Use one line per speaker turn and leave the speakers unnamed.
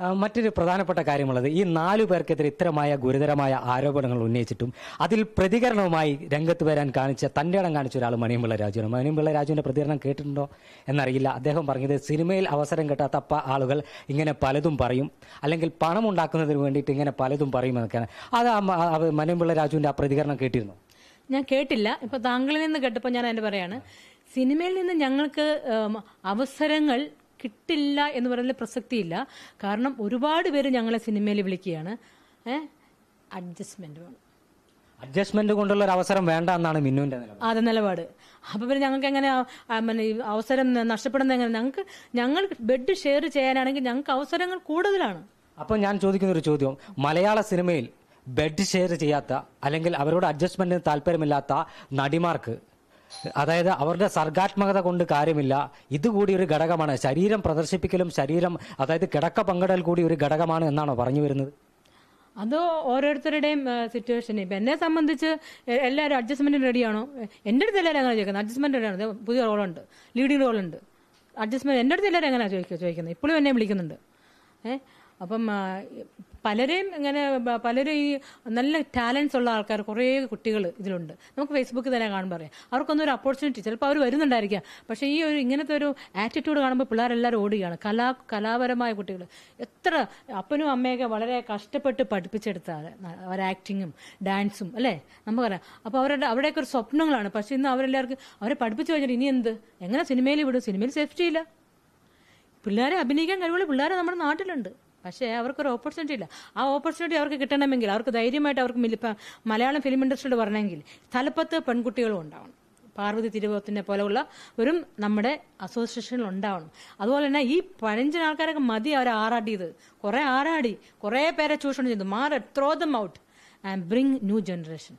മറ്റൊരു പ്രധാനപ്പെട്ട കാര്യമുള്ളത് ഈ നാലു പേർക്കെതിരെ ഇത്തരമായ ഗുരുതരമായ ആരോപണങ്ങൾ ഉന്നയിച്ചിട്ടും അതിൽ പ്രതികരണവുമായി രംഗത്ത് വരാൻ കാണിച്ച തന്റെ ഇടം കാണിച്ച ഒരാൾ മണിയമ്പിള്ള രാജുവാണ് മണിയമ്പിള്ള രാജുവിന്റെ പ്രതികരണം കേട്ടിട്ടുണ്ടോ? എന്നറിയില്ല. അദ്ദേഹം പറഞ്ഞത് സിനിമയിൽ അവസരം കിട്ടാത്ത ആളുകൾ ഇങ്ങനെ പലതും പറയും. അല്ലെങ്കിൽ പണം ഉണ്ടാക്കുന്നതിന് വേണ്ടിയിട്ട് ഇങ്ങനെ പലതും പറയും എന്നൊക്കെയാണ്. അത് മണിയമ്പിള്ള രാജുവിന്റെ ആ പ്രതികരണം കേട്ടിരുന്നു?
ഞാൻ കേട്ടില്ല. ഇപ്പൊ താങ്കളിൽ നിന്ന് കേട്ടപ്പോൾ ഞാൻ അതിന്റെ പറയാണ്. സിനിമയിൽ നിന്ന് ഞങ്ങൾക്ക് അവസരങ്ങൾ കിട്ടില്ല എന്ന് പറയുന്നതിൽ പ്രസക്തിയില്ല. കാരണം ഒരുപാട് പേര് ഞങ്ങളെ സിനിമയിൽ വിളിക്കുകയാണ്. അഡ്ജസ്റ്റ്മെന്റ് വേണം.
അഡ്ജസ്റ്റ്മെന്റ് കൊണ്ടുള്ള ഒരു അവസരം വേണ്ട എന്നാണ് മിന്നുവിന്റെ
അതെ നിലപാട്. അപ്പൊ പിന്നെ ഞങ്ങൾക്ക് എങ്ങനെ അവസരം നഷ്ടപ്പെടുന്നത് എങ്ങനെ? ഞങ്ങൾക്ക് ഞങ്ങൾ ബെഡ് ഷെയർ ചെയ്യാനാണെങ്കിൽ ഞങ്ങൾക്ക് അവസരങ്ങൾ കൂടുതലാണ്.
അപ്പോൾ ഞാൻ ചോദിക്കുന്ന ഒരു ചോദ്യം. മലയാള സിനിമയിൽ ബെഡ് ഷെയർ ചെയ്യാത്ത അല്ലെങ്കിൽ അവരോട് അഡ്ജസ്റ്റ്മെന്റിന് താല്പര്യമില്ലാത്ത നടിമാർക്ക് അതായത് അവരുടെ സർഗാത്മകത കൊണ്ട് കാര്യമില്ല. ഇതുകൂടി ഒരു ഘടകമാണ്. ശരീരം പ്രദർശിപ്പിക്കലും ശരീരം അതായത് കിടക്ക പങ്കിടൽ കൂടി ഒരു ഘടകമാണ് എന്നാണോ പറഞ്ഞു വരുന്നത്?
അത് ഓരോരുത്തരുടെയും സിറ്റുവേഷൻ ഇപ്പം എന്നെ സംബന്ധിച്ച് എല്ലാവരും അഡ്ജസ്റ്റ്മെന്റ് റെഡിയാണോ എന്റെ അടുത്ത് എല്ലാവരും അങ്ങനെ ചോദിക്കുന്നത്. അഡ്ജസ്റ്റ്മെന്റ് റെഡിയാണ് പുതിയ റോളുണ്ട് ലീഡിങ് റോളുണ്ട് അഡ്ജസ്റ്റ്മെന്റ് എന്റെ അടുത്ത് എല്ലാവരും എങ്ങനെയാണ് ചോദിക്കുക ചോദിക്കുന്നത്. ഇപ്പോഴും എന്നെ വിളിക്കുന്നുണ്ട്. ഏ അപ്പം പലരെയും ഇങ്ങനെ പലരും ഈ നല്ല ടാലൻസ് ഉള്ള ആൾക്കാർ കുറേ കുട്ടികൾ ഇതിലുണ്ട്. നമുക്ക് ഫേസ്ബുക്കിൽ തന്നെ കാണുമ്പോൾ അറിയാം. അവർക്കൊന്നും ഒരു ഓപ്പർച്യൂണിറ്റി ചിലപ്പോൾ അവർ വരുന്നുണ്ടായിരിക്കാം. പക്ഷേ ഈ ഒരു ഇങ്ങനത്തെ ഒരു ആറ്റിറ്റ്യൂഡ് കാണുമ്പോൾ പിള്ളേരെല്ലാവരും ഓടുകയാണ്. കലാ കലാപരമായ കുട്ടികൾ എത്ര അപ്പനും അമ്മയൊക്കെ വളരെ കഷ്ടപ്പെട്ട് പഠിപ്പിച്ചെടുത്താണ് അവർ ആക്ടിങ്ങും ഡാൻസും അല്ലേ? നമുക്കറിയാം. അപ്പോൾ അവരുടെ അവിടെയൊക്കെ ഒരു സ്വപ്നങ്ങളാണ്. പക്ഷേ ഇന്ന് അവരെല്ലാവർക്കും അവരെ പഠിപ്പിച്ചു കഴിഞ്ഞിട്ട് ഇനി എന്ത്? എങ്ങനെ സിനിമയിൽ വിടും? സിനിമയിൽ സേഫ്റ്റി ഇല്ല. പിള്ളേരെ അഭിനയിക്കാൻ കഴിവുള്ള പിള്ളേരെ നമ്മുടെ നാട്ടിലുണ്ട്. പക്ഷേ അവർക്കൊരു ഓപ്പർച്യൂണിറ്റി ഇല്ല. ആ ഓപ്പർച്യൂണിറ്റി അവർക്ക് കിട്ടണമെങ്കിൽ അവർക്ക് ധൈര്യമായിട്ട് അവർക്ക് മലയാളം ഫിലിം ഇൻഡസ്ട്രിയിൽ പറഞ്ഞെങ്കിൽ തലപ്പത്ത് പെൺകുട്ടികളും ഉണ്ടാവണം. പാർവതി തിരുവോത്തിനെ പോലെയുള്ള ഒരു നമ്മുടെ അസോസിയേഷനിൽ ഉണ്ടാവണം. അതുപോലെ തന്നെ ഈ പഴഞ്ചൻ ആൾക്കാരൊക്കെ മതി അവരെ ആറാടിയത് കുറേ ആറാടി കുറേ പേരെ ചൂഷണം ചെയ്തു. Mar throw them out and bring new generation